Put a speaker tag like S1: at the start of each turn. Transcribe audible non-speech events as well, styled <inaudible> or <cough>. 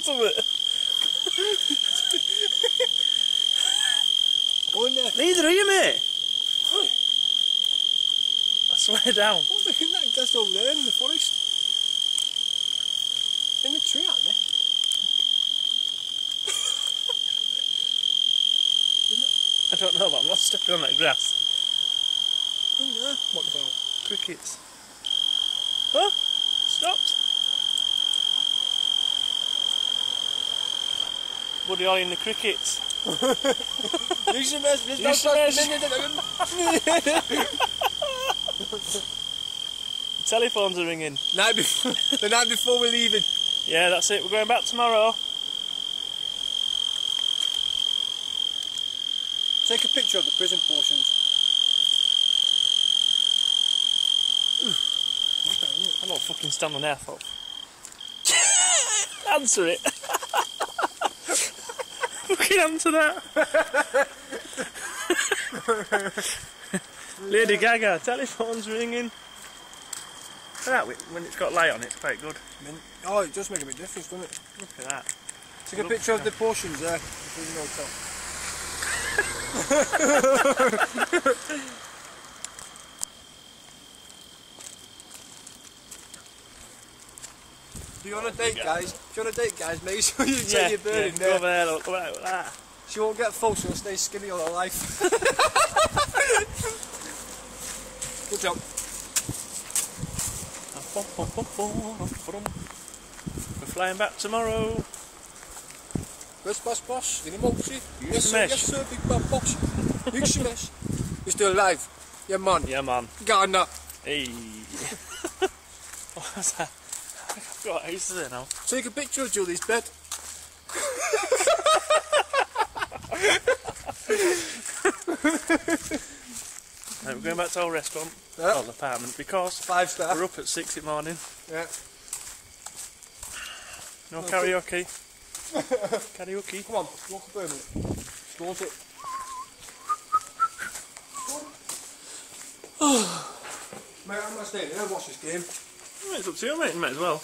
S1: into it. Go in there. Neither are you, mate. I swear <laughs> down.
S2: What the heck that gets over there in the forest? In the tree, aren't they?
S1: I don't know, but I'm not stepping on that grass.
S2: Oh yeah, what
S1: the hell? Crickets. Huh? All in the crickets. <laughs>
S2: Use there's no
S1: Use your
S2: time.
S1: The <laughs> telephones are ringing.
S2: Night before, <laughs> the night before we're leaving.
S1: Yeah, that's it. We're going back tomorrow.
S2: Take a picture of the prison portions.
S1: I don't fucking stand on air, folk. answer it. Fucking answer that. Lady Gaga, telephone's ringing. That when it's got light on it, it's quite good.
S2: Oh, it does make a bit difference, doesn't it?
S1: Look at that.
S2: Take a
S1: Look
S2: picture of the portions there. <laughs> the prison hotel. If you're on a date, guys, if you're on a date, guys, make <laughs> sure you take
S1: Yeah,
S2: your bird
S1: yeah,
S2: in there.
S1: over there, look, look at that.
S2: She won't get full, she'll stay skinny all her life. <laughs> Good job.
S1: We're flying back tomorrow.
S2: Best bus boss, in emotie.
S1: Use
S2: Yes sir, yes sir, big bad box. Big mesh. You're still alive. Yeah man.
S1: Yeah, man.
S2: Ghana.
S1: Hey. <laughs> what was that? I forgot I used to say now.
S2: Take a picture of Julie's bed. <laughs>
S1: We're going back to our restaurant, or the apartment, because
S2: Five star.
S1: we're up at six in the morning.
S2: Yeah.
S1: No karaoke. <laughs> karaoke.
S2: Come on, walk up a minute. Start it. <sighs> Mate, I'm not staying here, watch this game.
S1: Well, it's up to you, mate. You might as well.